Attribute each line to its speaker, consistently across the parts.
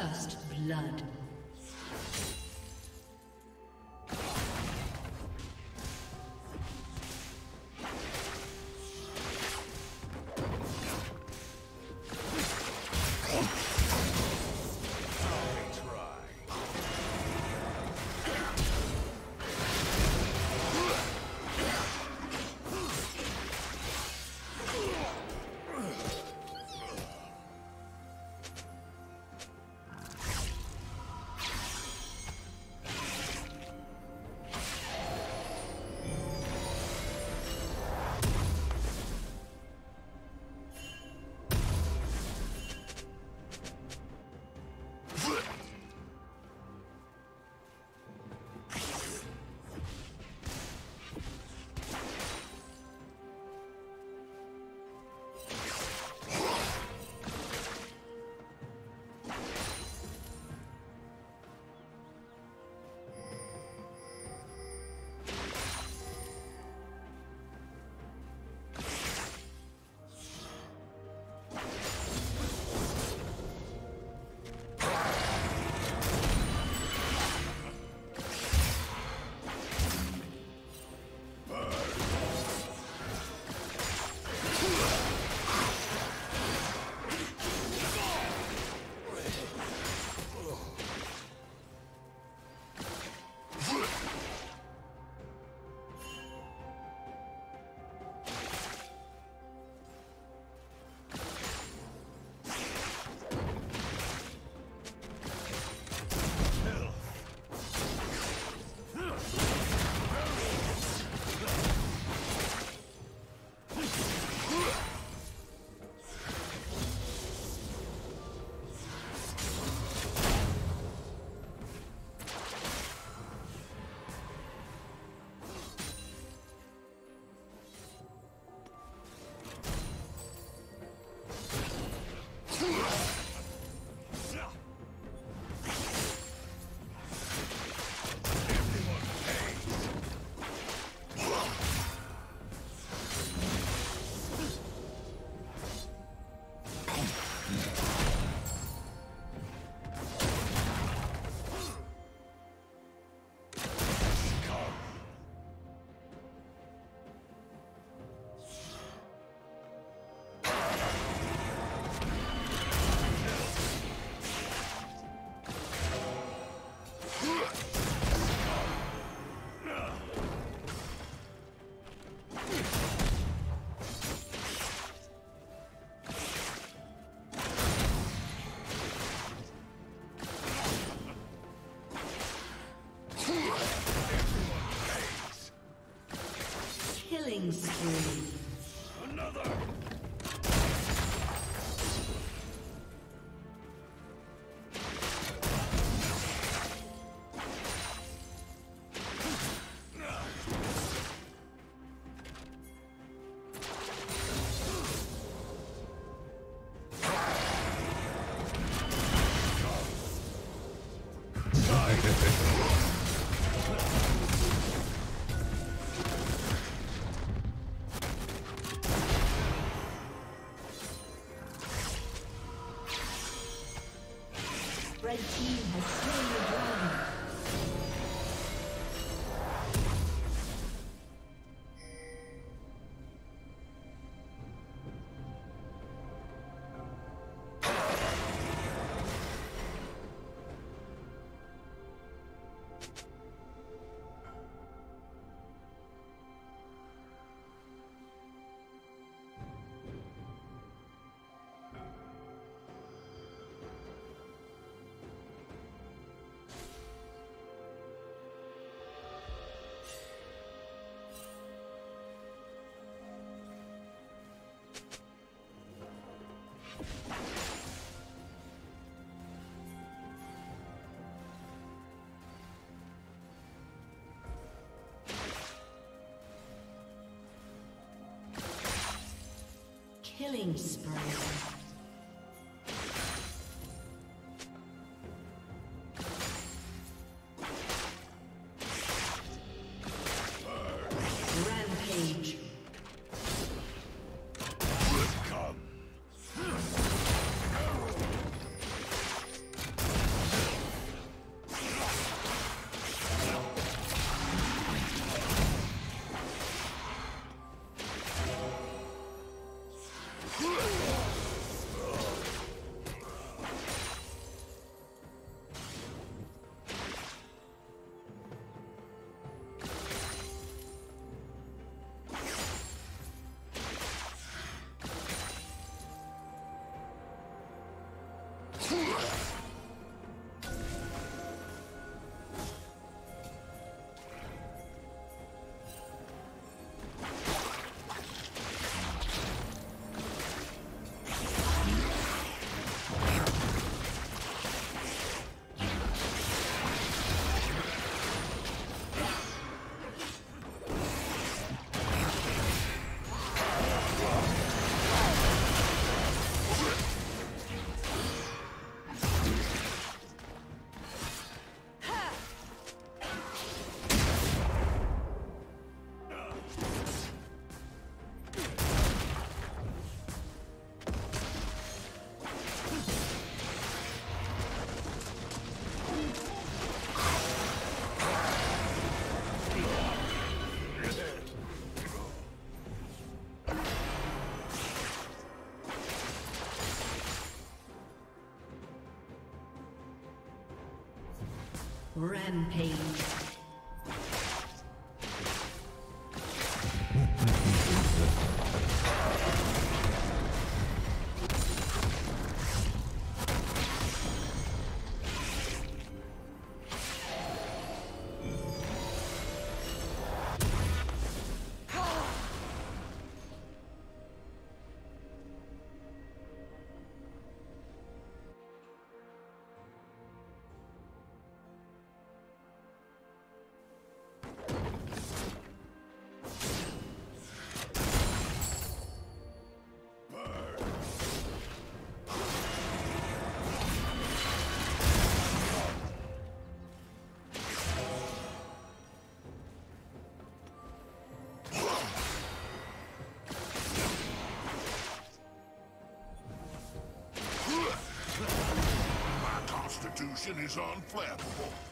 Speaker 1: First blood. Killing spree. Killing spree.
Speaker 2: Rampage.
Speaker 1: Is unflappable.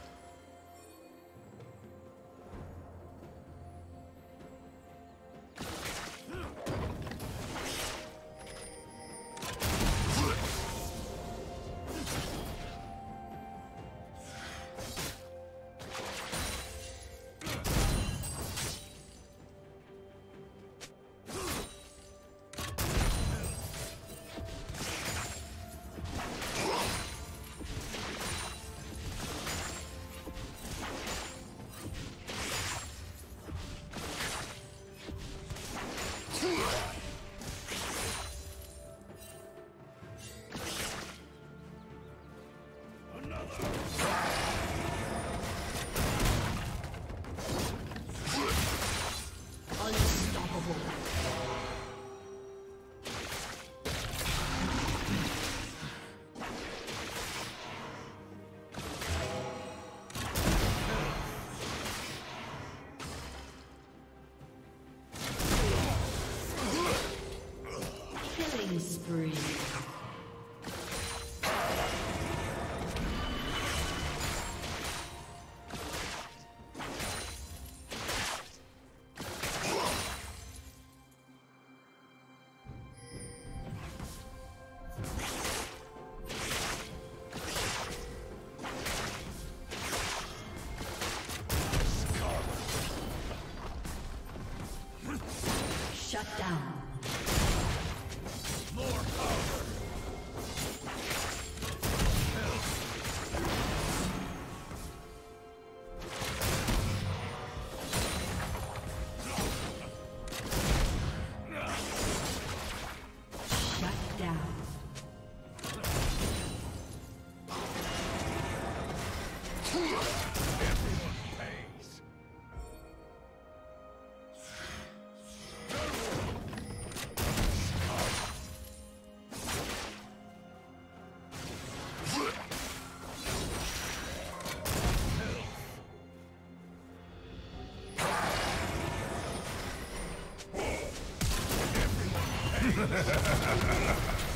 Speaker 1: Down. Ha ha ha ha ha!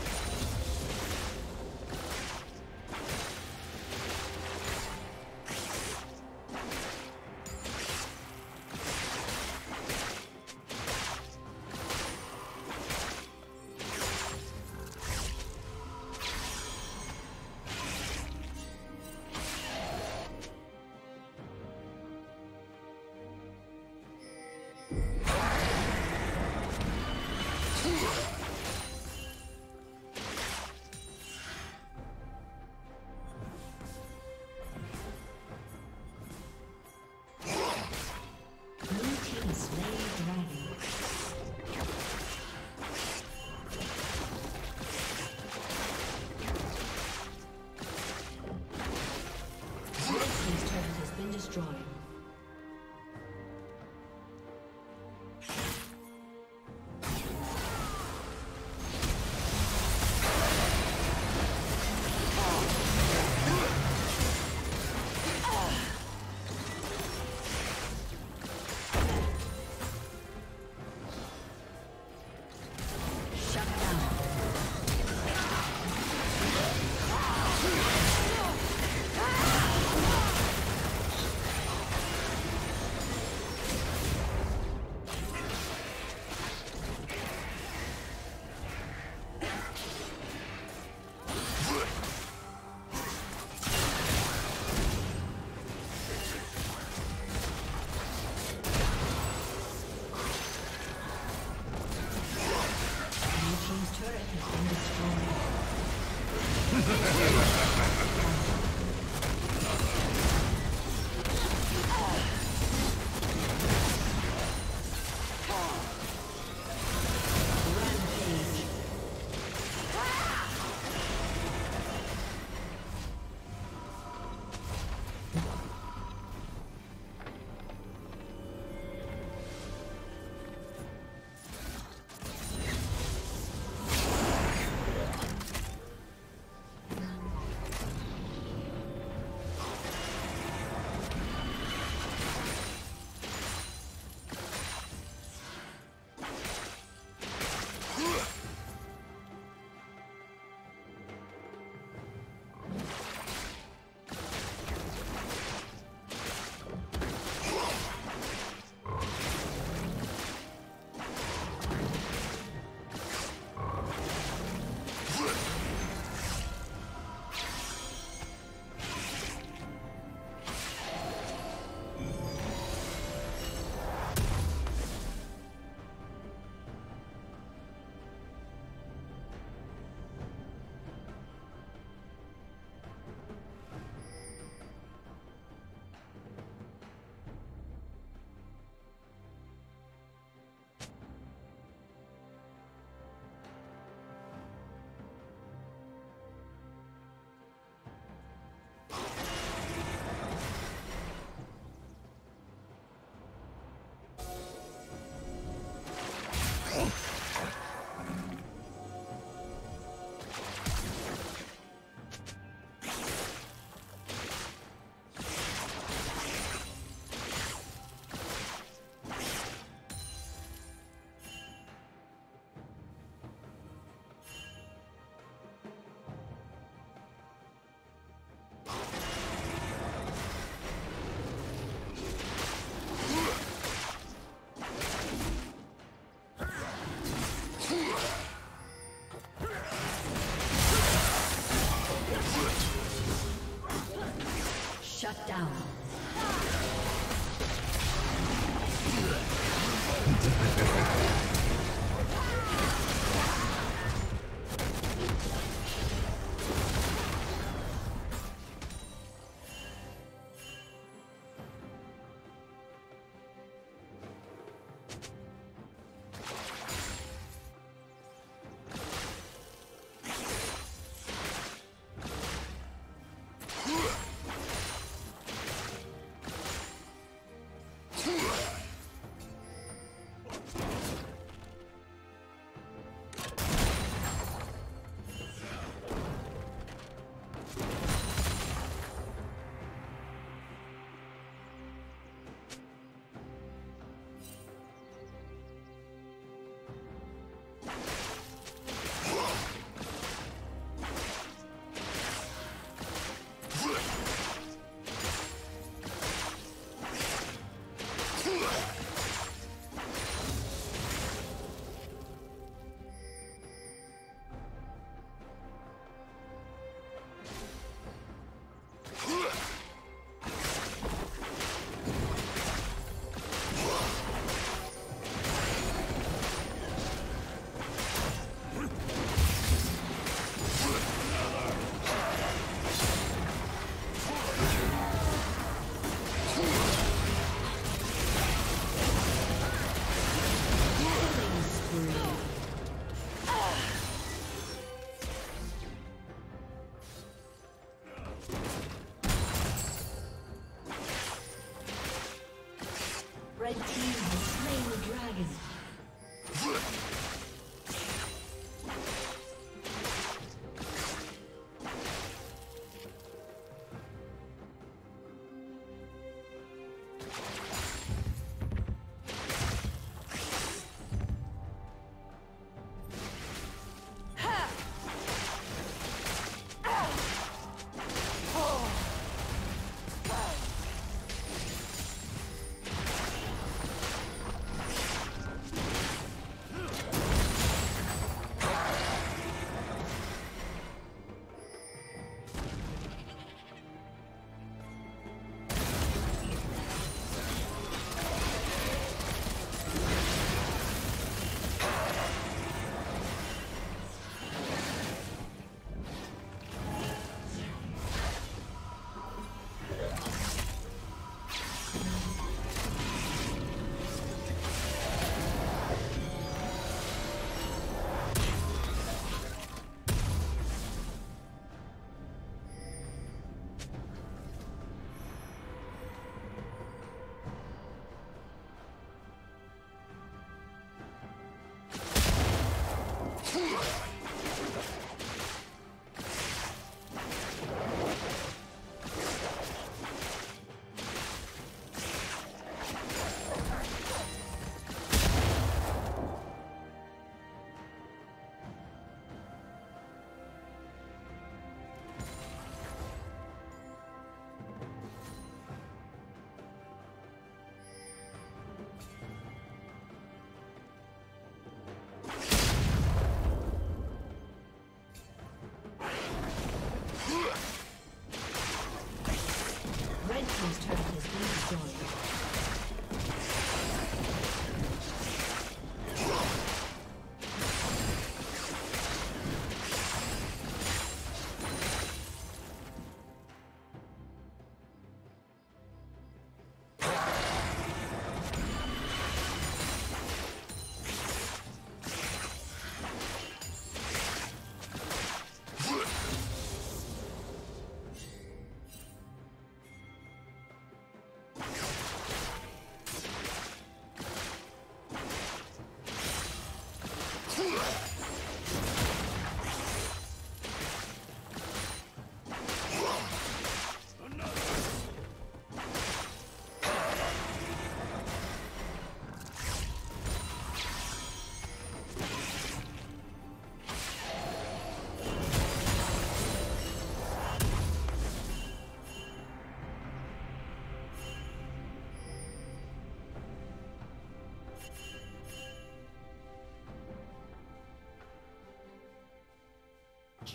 Speaker 1: Destroyed. ハハハハ! down.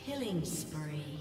Speaker 1: Killing spree.